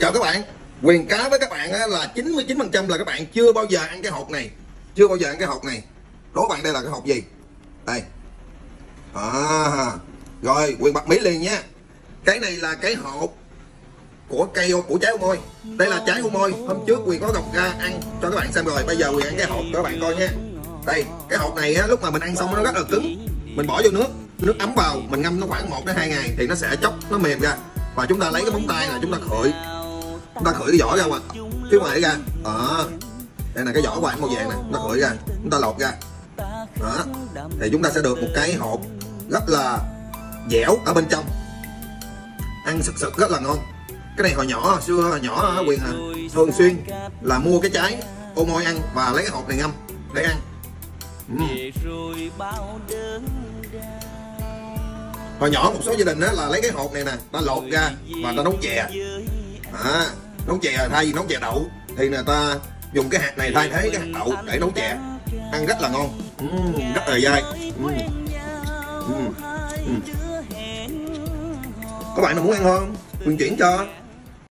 chào các bạn. Quyền cá với các bạn là 99% là các bạn chưa bao giờ ăn cái hộp này. Chưa bao giờ ăn cái hộp này. Đố bạn đây là cái hộp gì? Đây. À, rồi quyền bật mí liền nha. Cái này là cái hộp của cây của trái u môi. Đây là trái u môi. Hôm trước quyền có gọc ra ăn cho các bạn xem rồi. Bây giờ quyền ăn cái hộp cho các bạn coi nha. Đây cái hộp này á, lúc mà mình ăn xong nó rất là cứng. Mình bỏ vô nước. Nước ấm vào. Mình ngâm nó khoảng 1 đến 2 ngày thì nó sẽ chóc nó mềm ra. Và chúng ta lấy cái móng tay là chúng ta khởi ta khởi cái vỏ ra mà phía ngoài ra. Đó đây là cái vỏ của màu vàng nè. Ta khởi ra. Chúng ta lột ra. Đó. Thì chúng ta sẽ được một cái hộp rất là dẻo ở bên trong. Ăn sực sực rất là ngon. Cái này hồi nhỏ xưa hồi nhỏ quyền à, thường xuyên là mua cái trái ô môi ăn và lấy cái hộp này ngâm để ăn. Uhm. hồi nhỏ một số gia đình đó là lấy cái hộp này nè ta lột ra và ta nấu chè. À, nấu chè thay vì nấu chè đậu thì người ta dùng cái hạt này thay thế cái hạt đậu để nấu chè ăn rất là ngon Ừm, rất là dai Ừm. Ừm. Ừm. các bạn nào muốn ăn không mình chuyển cho